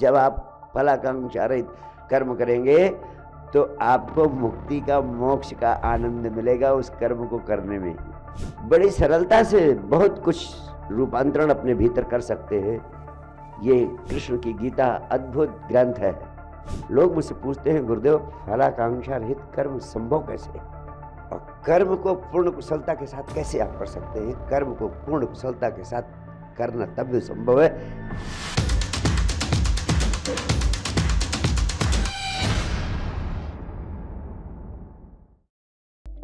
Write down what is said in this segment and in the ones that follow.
जब आप फलाकांक्षा रहित कर्म करेंगे तो आपको मुक्ति का, मोक्ष का आनंद मिलेगा उस कर्म को करने में। बड़ी सरलता से बहुत कुछ रूपांतरण अपने भीतर कर सकते हैं। ये कृष्ण की गीता अद्भुत ग्रंथ है। लोग मुझसे पूछते हैं, गुरुदेव, फलाकांक्षा रहित कर्म संभव कैसे और कर्म को पूर्ण कुशलता के साथ कैसे आप कर सकते हैं? कर्म को पूर्ण कुशलता के साथ करना तब भी संभव है।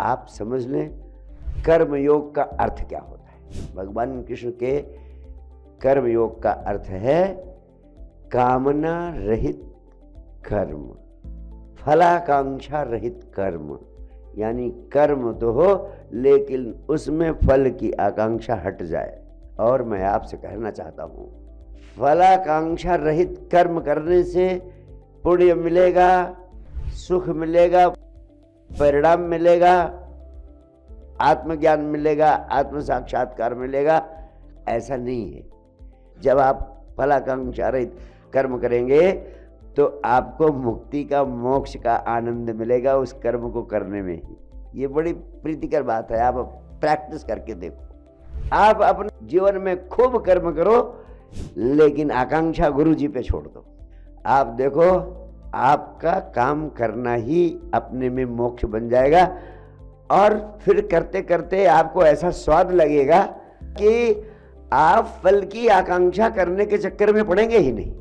आप समझ लें कर्म योग का अर्थ क्या होता है? भगवान कृष्ण के कर्म योग का अर्थ है, कामना रहित कर्म, फलाकांक्षा रहित कर्म। यानी कर्म तो हो, लेकिन उसमें फल की आकांक्षा हट जाए। और मैं आपसे कहना चाहता हूँ, फलाकांक्षा रहित कर्म करने से पुण्य मिलेगा, सुख मिलेगा परिणाम मिलेगा, आत्मज्ञान मिलेगा आत्म साक्षात्कार मिलेगा। ऐसा नहीं है। जब आप फलाकांक्षा रहित कर्म करेंगे तो आपको मुक्ति का, मोक्ष का आनंद मिलेगा उस कर्म को करने में ही। ये बड़ी प्रीतिकर बात है, आप प्रैक्टिस करके देखो। आप अपने जीवन में खूब कर्म करो, लेकिन आकांक्षा गुरु जी पे छोड़ दो। आप देखो आपका काम करना ही अपने में मोक्ष बन जाएगा। और फिर करते करते आपको ऐसा स्वाद लगेगा कि आप फल की आकांक्षा करने के चक्कर में पड़ेंगे ही नहीं।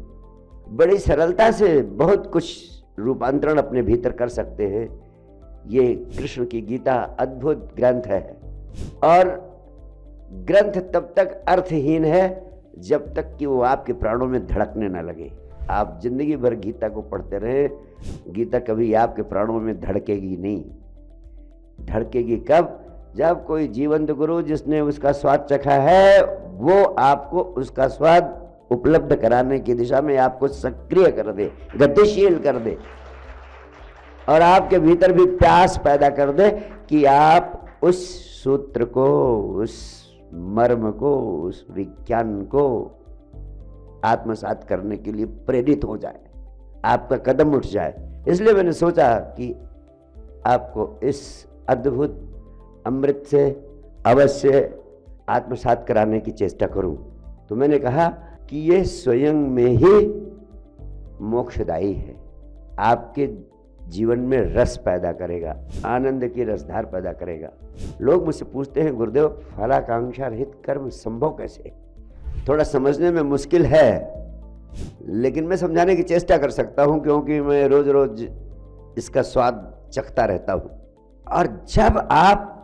बड़ी सरलता से बहुत कुछ रूपांतरण अपने भीतर कर सकते हैं। ये कृष्ण की गीता अद्भुत ग्रंथ है। और ग्रंथ तब तक अर्थहीन है जब तक कि वो आपके प्राणों में धड़कने ना लगे। आप ज़िंदगी भर गीता को पढ़ते रहे, गीता कभी आपके प्राणों में धड़केगी नहीं। धड़केगी कब? जब कोई जीवंत गुरु जिसने उसका स्वाद चखा है, वो आपको उसका स्वाद उपलब्ध कराने की दिशा में आपको सक्रिय कर दे, गतिशील कर दे। और आपके भीतर भी प्यास पैदा कर दे कि आप उस सूत्र को, उस मर्म को, उस विज्ञान को आत्मसात करने के लिए प्रेरित हो जाए, आपका कदम उठ जाए। इसलिए मैंने सोचा कि आपको इस अद्भुत अमृत से अवश्य आत्मसात कराने की चेष्टा करूँ। तो मैंने कहा कि ये स्वयं में ही मोक्षदायी है। आपके जीवन में रस पैदा करेगा, आनंद की रसधार पैदा करेगा। लोग मुझसे पूछते हैं, गुरुदेव, फलाकांक्षा रहित कर्म संभव कैसे? थोड़ा समझने में मुश्किल है, लेकिन मैं समझाने की चेष्टा कर सकता हूँ क्योंकि मैं रोज रोज इसका स्वाद चखता रहता हूँ। और जब आप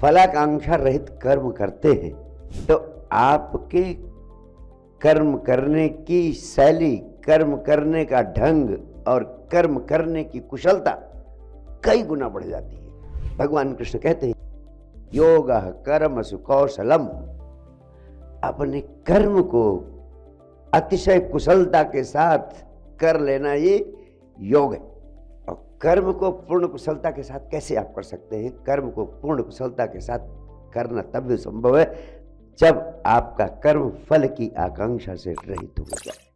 फलाकांक्षा रहित कर्म करते हैं तो आपके कर्म करने की शैली, कर्म करने का ढंग और कर्म करने की कुशलता कई गुना बढ़ जाती है। भगवान कृष्ण कहते हैं, योग कर्म सुकौशलम। अपने कर्म को अतिशय कुशलता के साथ कर लेना ये योग है। और कर्म को पूर्ण कुशलता के साथ कैसे आप कर सकते हैं? कर्म को पूर्ण कुशलता के साथ करना तब भी संभव है जब आपका कर्म फल की आकांक्षा से रहित हो जाए।